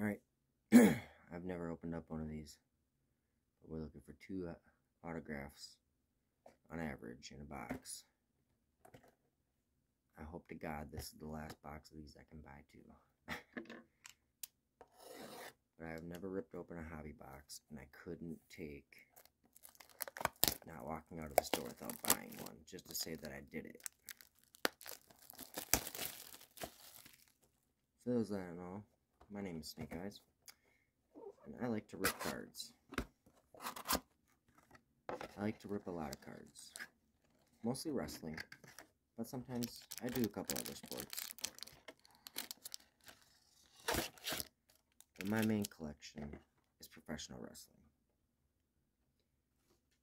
Alright, I've never opened up one of these. But we're looking for two uh, autographs on average in a box. I hope to God this is the last box of these I can buy too. but I've never ripped open a hobby box and I couldn't take not walking out of the store without buying one just to say that I did it. For those that don't know, my name is Snake Eyes, and I like to rip cards. I like to rip a lot of cards. Mostly wrestling, but sometimes I do a couple other sports. But my main collection is professional wrestling.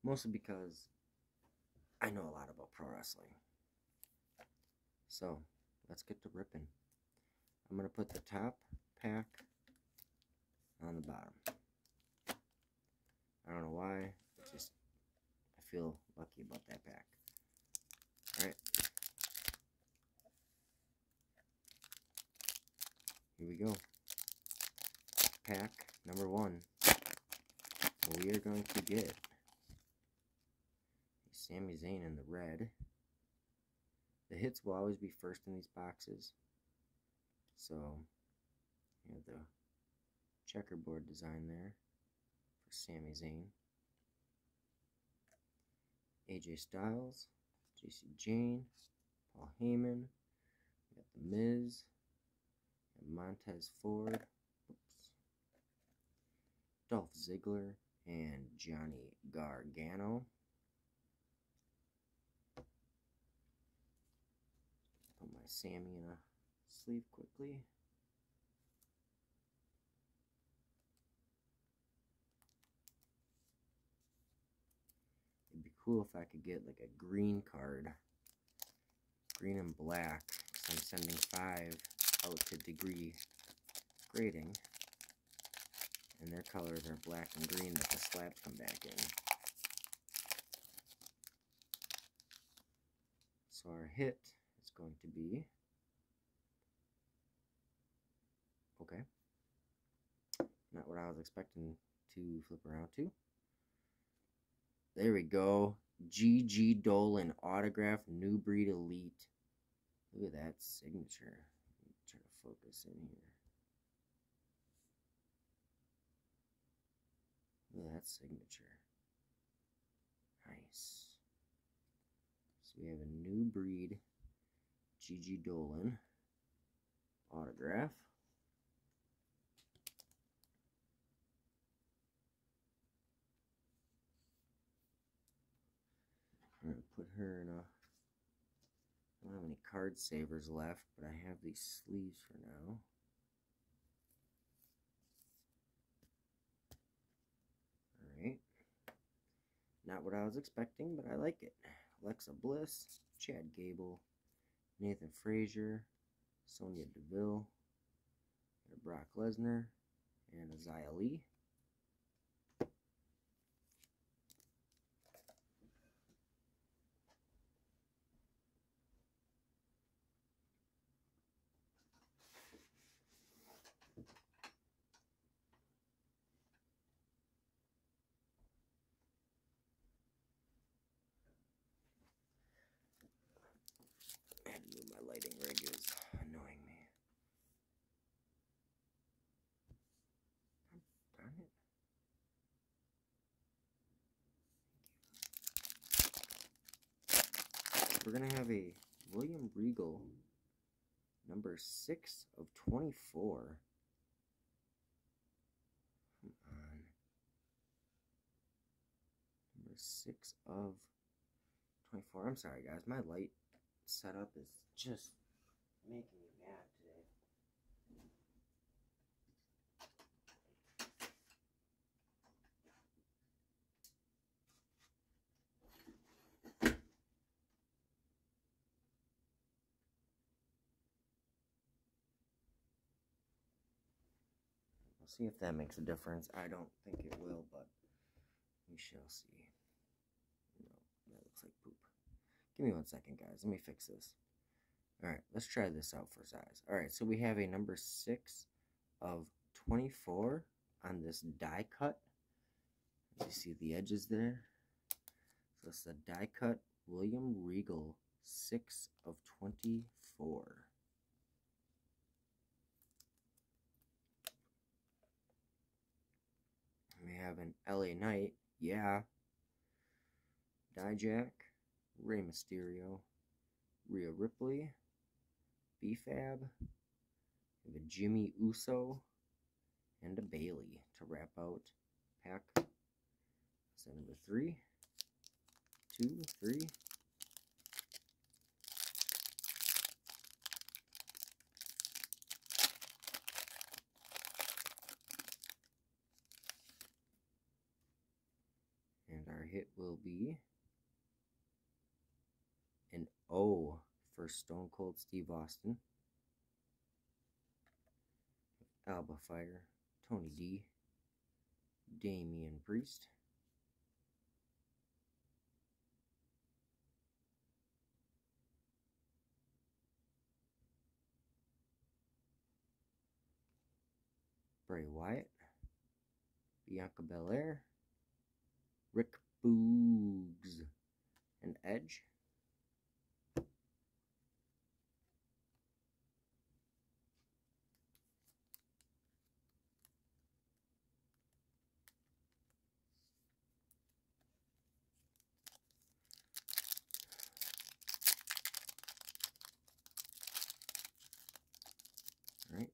Mostly because I know a lot about pro wrestling. So, let's get to ripping. I'm going to put the top pack on the bottom. I don't know why, just I feel lucky about that pack. Alright. Here we go. Pack number one. We are going to get Sami Zayn in the red. The hits will always be first in these boxes. So, you have the checkerboard design there for Sami Zayn. AJ Styles, Jacy Jayne, Paul Heyman, we got The Miz, and Montez Ford, oops, Dolph Ziggler, and Johnny Gargano. Put my Sami in a sleeve quickly. Cool if I could get like a green card. Green and black. So I'm sending five out to degree grading. And their colors are black and green that the slabs come back in. So our hit is going to be Okay. Not what I was expecting to flip around to. There we go. Gigi Dolan autograph new breed elite. Look at that signature. Try to focus in here. Look at that signature. Nice. So we have a new breed Gigi Dolan autograph. I'm going to put her in a... Uh, I don't have any card savers left, but I have these sleeves for now. Alright. Not what I was expecting, but I like it. Alexa Bliss, Chad Gable, Nathan Frazier, Sonya Deville, Brock Lesnar, and Xia Li. Had to move my lighting rig is annoying me. Darn it. We're gonna have a William Regal number six of twenty-four. Come on. Number six of twenty-four. I'm sorry guys, my light setup is just making me mad today. We'll see if that makes a difference. I don't think it will, but we shall see. No, that looks like poop. Give me one second, guys. Let me fix this. All right, let's try this out for size. All right, so we have a number 6 of 24 on this die cut. You see the edges there? So it's a die cut William Regal 6 of 24. We have an LA Knight, yeah. Dijak, Rey Mysterio, Rhea Ripley, B-Fab, a Jimmy Uso, and a Bayley to wrap out pack set number three, two, three. And our hit will be O for Stone Cold Steve Austin. Alba Fire, Tony D, Damian Priest, Bray Wyatt, Bianca Belair, Rick Boogs, and Edge. Alright,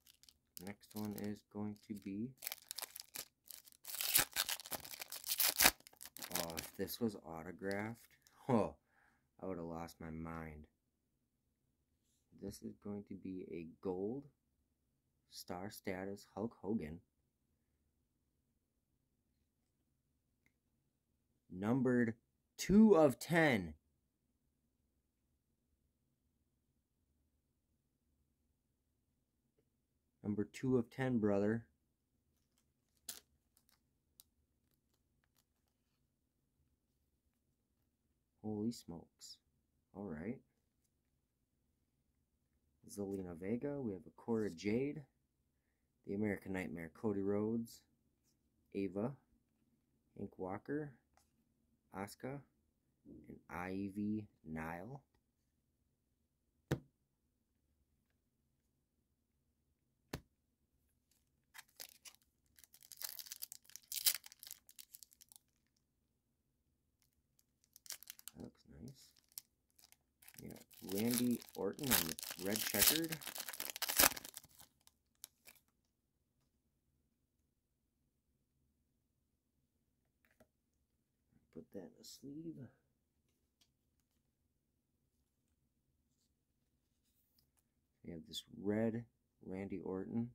next one is going to be. Oh, if this was autographed, oh, I would have lost my mind. This is going to be a gold star status Hulk Hogan. Numbered 2 of 10. Number 2 of 10, brother. Holy smokes. Alright. Zelina Vega. We have a Cora Jade. The American Nightmare Cody Rhodes. Ava. Hank Walker. Asuka. And Ivy Nile. That looks nice. Yeah, Randy Orton on the red checkered. Put that in a sleeve. We have this red Randy Orton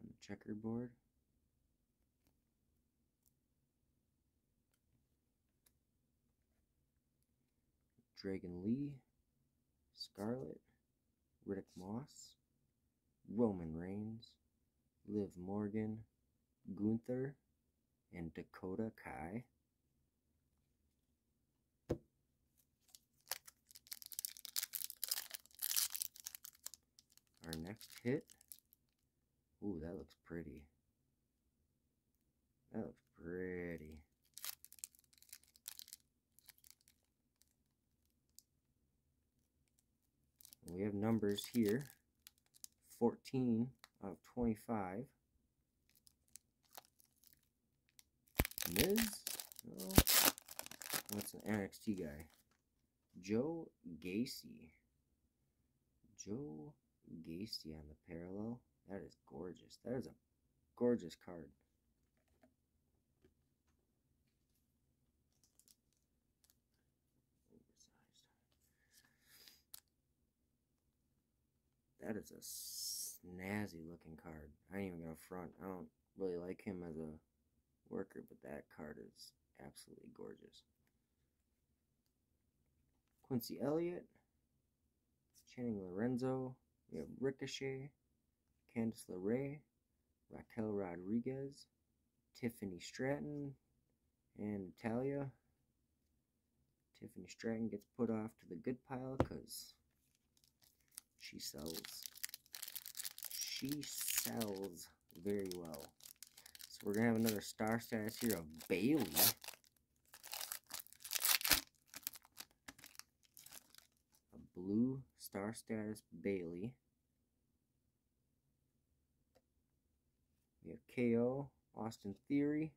on the checkerboard. Dragon Lee, Scarlett, Riddick Moss, Roman Reigns, Liv Morgan, Gunther, and Dakota Kai. Our next hit. Ooh, that looks pretty. That looks pretty. We have numbers here 14 out of 25. Miz? What's an NXT guy? Joe Gacy. Joe Gacy on the parallel. That is gorgeous. That is a gorgeous card. That is a snazzy looking card. I ain't even gonna front. I don't really like him as a worker, but that card is absolutely gorgeous. Quincy Elliott, Channing Lorenzo, we have Ricochet, Candice LeRae, Raquel Rodriguez, Tiffany Stratton, and Natalya. Tiffany Stratton gets put off to the good pile because she sells. She sells very well. So we're going to have another star status here of Bayley. A blue star status Bayley. We have KO, Austin Theory,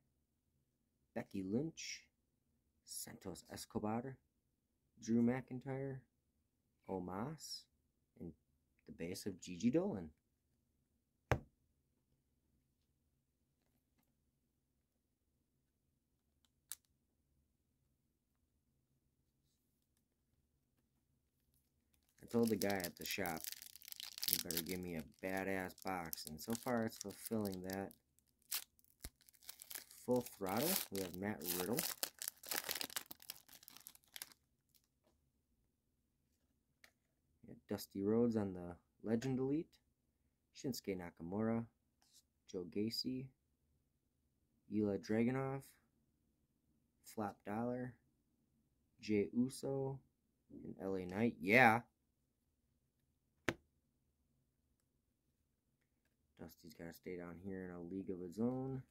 Becky Lynch, Santos Escobar, Drew McIntyre, and the base of Gigi Dolan. I told the guy at the shop, you better give me a badass box, and so far it's fulfilling that. Full throttle, we have Matt Riddle. Dusty Rhodes on the Legend Elite. Shinsuke Nakamura. Joe Gacy. Ilja Dragunov. Flap Dollar. Jey Uso. And LA Knight. Yeah. Dusty's got to stay down here in a league of his own.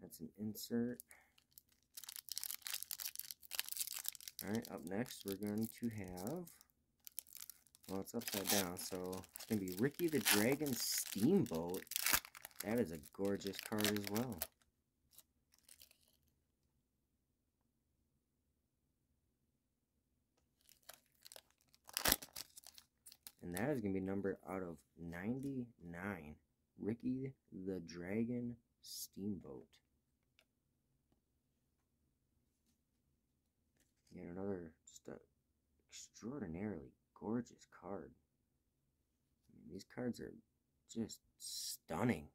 That's an insert. Alright, up next we're going to have well, it's upside down, so it's going to be Ricky the Dragon Steamboat. That is a gorgeous card as well. And that is going to be numbered out of 99. Ricky the Dragon Steamboat. Yet another just extraordinarily gorgeous card. I mean, these cards are just stunning.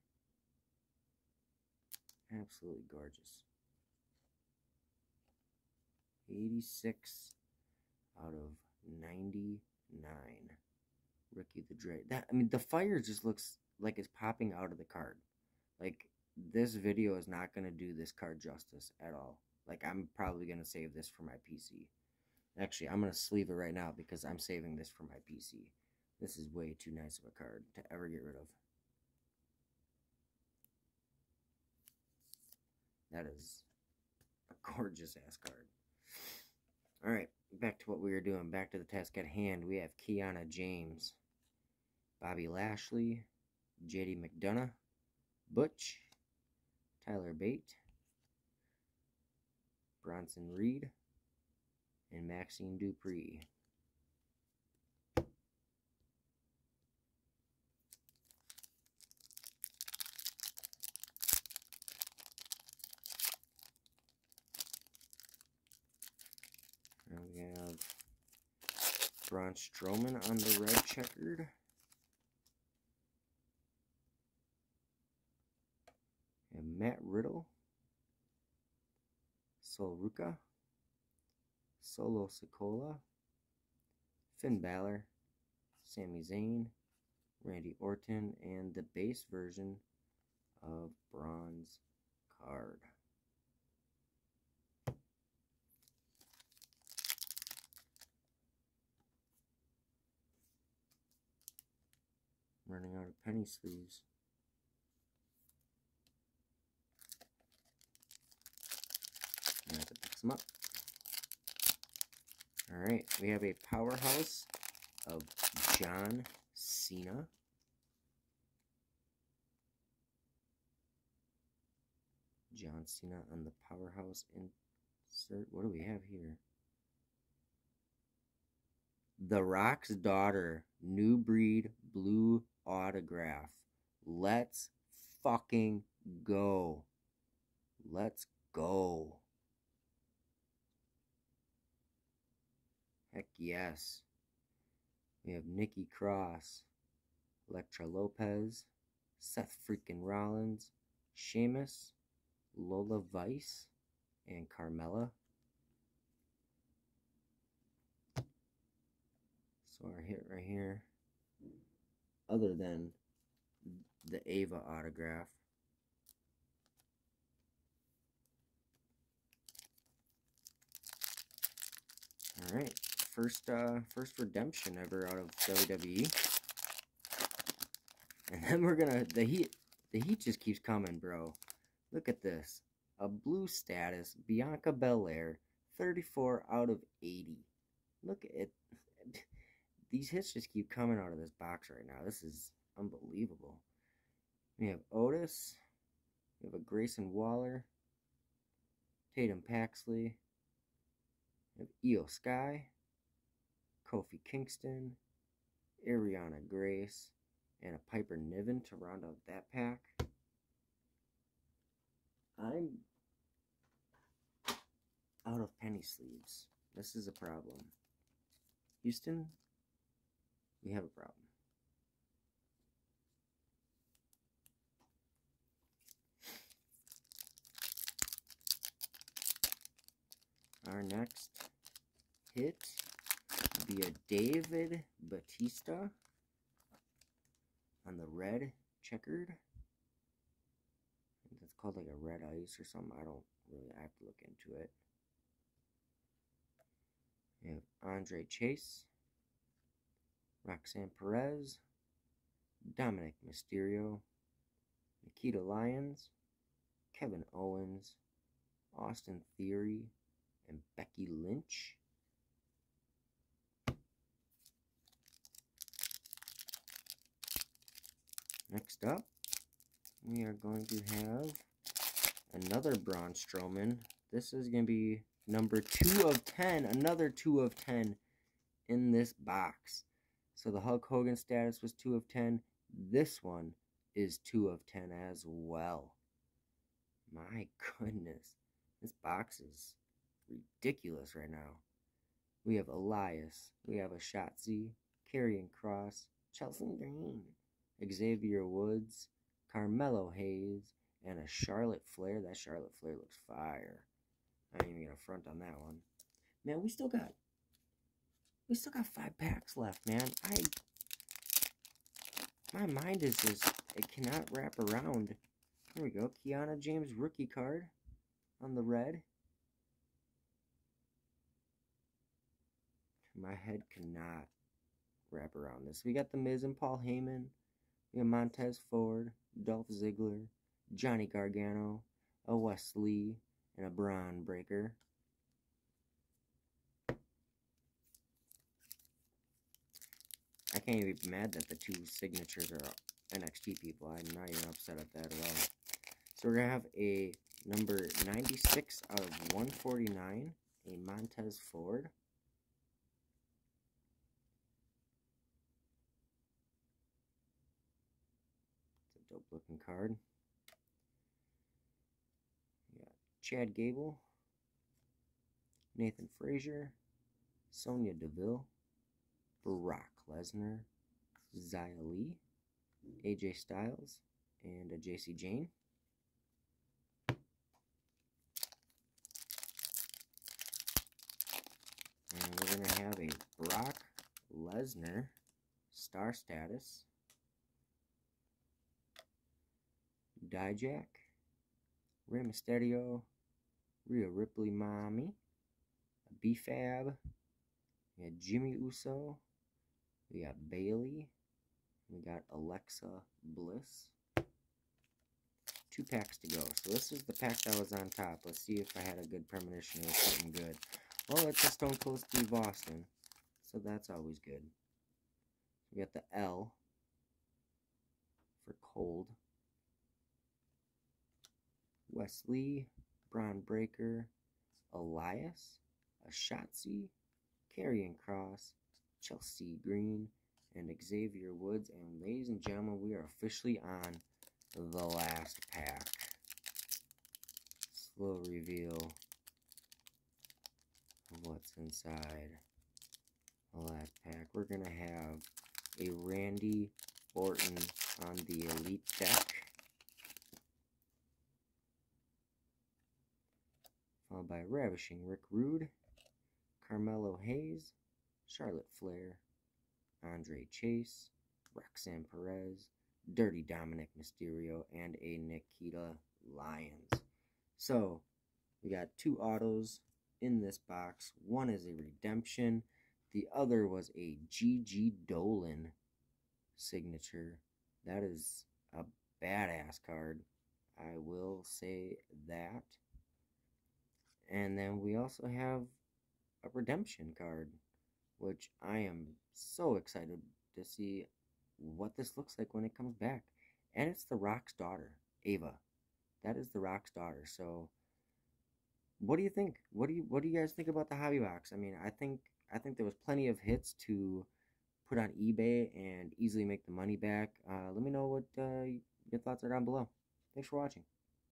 Absolutely gorgeous. 86 out of 99. Ricky the Dre. That I mean the fire just looks like it's popping out of the card. Like this video is not going to do this card justice at all. Like I'm probably going to save this for my PC. Actually, I'm going to sleeve it right now because I'm saving this for my PC. This is way too nice of a card to ever get rid of. That is a gorgeous ass card. Alright, back to what we were doing. Back to the task at hand. We have Kiana James, Bobby Lashley, JD McDonagh, Butch, Tyler Bate, Bronson Reed, and Maxxine Dupri. And we have Braun Strowman on the red checkered. And Matt Riddle. Sol Ruca. Solo Sikoa, Finn Balor, Sami Zayn, Randy Orton, and the base version of Bronze Card. running out of penny sleeves. I have to pick some up. Alright, we have a powerhouse of John Cena. John Cena on the powerhouse insert. What do we have here? The Rock's daughter, new breed, blue autograph. Let's fucking go. Let's go. Heck yes. We have Nikki Cross, Elektra Lopez, Seth freaking Rollins, Sheamus, Lola Vice, and Carmella. So our hit right here, other than the Ava autograph, All right first uh, first redemption ever out of WWE. And then we're gonna the heat The heat just keeps coming, bro. Look at this. A blue status, Bianca Belair, 34 out of 80. Look at these hits just keep coming out of this box right now. This is unbelievable. We have Otis. We have a Grayson Waller. Tatum Paxley. We have Iyo Sky. Kofi Kingston. Ariana Grace. And a Piper Niven to round out that pack. I'm out of penny sleeves. This is a problem. Houston, we have a problem. Our next hit be a David Batista on the red checkered. It's called like a red ice or something. I don't really I have to look into it. We have Andre Chase, Roxanne Perez, Dominik Mysterio, Nikita Lyons, Kevin Owens, Austin Theory, and Becky Lynch. Next up, we are going to have another Braun Strowman. This is going to be number 2 of 10. Another 2 of 10 in this box. So the Hulk Hogan status was 2 of 10. This one is 2 of 10 as well. My goodness. This box is ridiculous right now. We have Elias. We have a Shotzi. Karrion Kross. Chelsea Green. Xavier Woods. Carmelo Hayes. And a Charlotte Flair. That Charlotte Flair looks fire. I ain't even gonna front on that one. Man, we still got we still got five packs left, man. I my mind is just it cannot wrap around. Here we go. Kiana James rookie card on the red. My head cannot wrap around this. We got the Miz and Paul Heyman. Have Montez Ford, Dolph Ziggler, Johnny Gargano, a Wes Lee, and a Bron Breakker. I can't even be mad that the two signatures are NXT people. I'm not even upset at that at all. So we're going to have a number 96 out of 149, a Montez Ford. Dope looking card. Chad Gable, Nathan Frazier, Sonya Deville, Brock Lesnar, Xia Li, AJ Styles, and a Jacy Jayne. And we're going to have a Brock Lesnar star status. Dijak, Rey Mysterio, Rhea Ripley Mommy, B-Fab, we got Jimmy Uso, we got Bayley, we got Alexa Bliss. Two packs to go. So this is the pack that was on top. Let's see if I had a good premonition or something good. Well, it's a Stone Cold Steve Austin. So that's always good. We got the L for cold. Wes Lee, Breakker, Elias, a Shotzi, Karrion Kross, Chelsea Green, and Xavier Woods. And ladies and gentlemen, we are officially on the last pack. Slow reveal of what's inside the last pack. We're going to have a Randy Orton on the Elite deck. Followed by Ravishing Rick Rude, Carmelo Hayes, Charlotte Flair, Andre Chase, Roxanne Perez, Dirty Dominik Mysterio, and a Nikita Lyons. So, we got two autos in this box. One is a redemption, the other was a Gigi Dolan signature. That is a badass card. I will say that. And then we also have a redemption card, which I am so excited to see what this looks like when it comes back. And it's the Rock's daughter, Ava. That is the Rock's daughter. So what do you think? What do you what do you guys think about the hobby box? I mean, I think I think there was plenty of hits to put on eBay and easily make the money back. Uh, let me know what uh, your thoughts are down below. Thanks for watching.